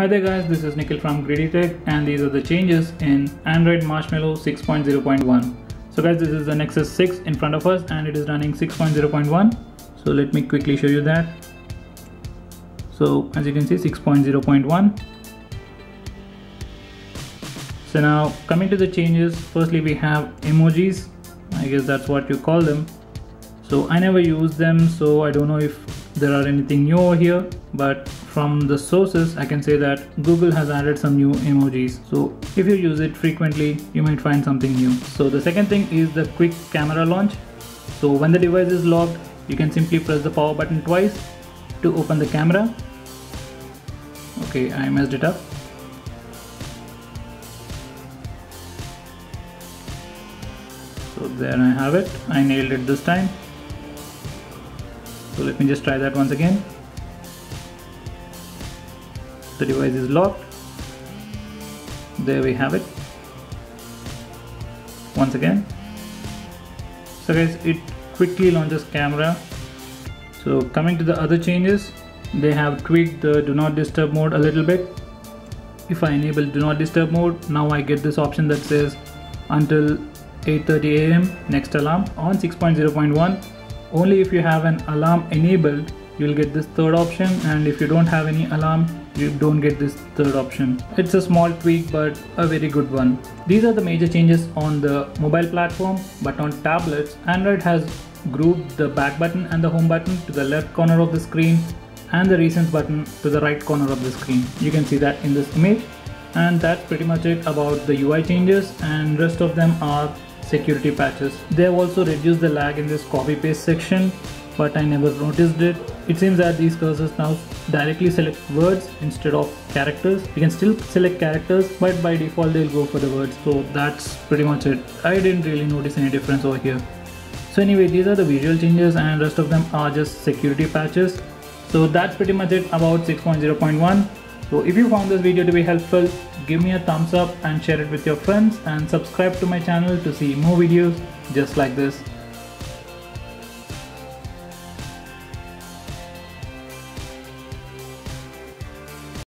Hi there guys, this is Nikhil from GreedyTech and these are the changes in Android Marshmallow 6.0.1. So guys, this is the Nexus 6 in front of us and it is running 6.0.1. So let me quickly show you that. So as you can see 6.0.1. So now coming to the changes, firstly we have emojis. I guess that's what you call them. So I never use them so I don't know if there are anything new over here but from the sources I can say that Google has added some new emojis. So if you use it frequently you might find something new. So the second thing is the quick camera launch. So when the device is locked you can simply press the power button twice to open the camera. Okay I messed it up. So there I have it. I nailed it this time so let me just try that once again. The device is locked. There we have it. Once again. So guys it quickly launches camera. So coming to the other changes they have tweaked the do not disturb mode a little bit. If I enable do not disturb mode now I get this option that says until 8:30 a.m. next alarm on 6.0.1 only if you have an alarm enabled you'll get this third option and if you don't have any alarm you don't get this third option. It's a small tweak but a very good one. These are the major changes on the mobile platform but on tablets android has grouped the back button and the home button to the left corner of the screen and the recent button to the right corner of the screen. You can see that in this image and that's pretty much it about the UI changes and rest of them are security patches. They have also reduced the lag in this copy paste section but I never noticed it. It seems that these cursors now directly select words instead of characters. You can still select characters but by default they'll go for the words so that's pretty much it. I didn't really notice any difference over here. So anyway these are the visual changes and rest of them are just security patches. So that's pretty much it about 6.0.1. So if you found this video to be helpful, give me a thumbs up and share it with your friends and subscribe to my channel to see more videos just like this.